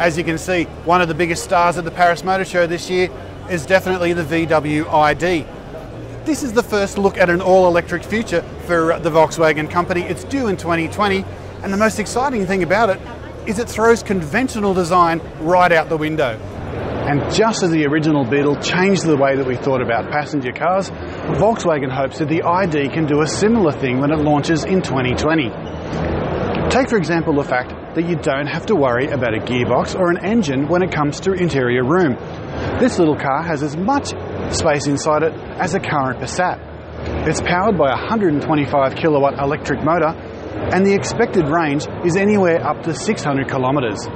As you can see, one of the biggest stars at the Paris Motor Show this year is definitely the VW ID. This is the first look at an all-electric future for the Volkswagen company. It's due in 2020, and the most exciting thing about it is it throws conventional design right out the window. And just as the original Beetle changed the way that we thought about passenger cars, Volkswagen hopes that the ID can do a similar thing when it launches in 2020. Take, for example, the fact that you don't have to worry about a gearbox or an engine when it comes to interior room. This little car has as much space inside it as a current Passat. It's powered by a 125 kilowatt electric motor and the expected range is anywhere up to 600 kilometres.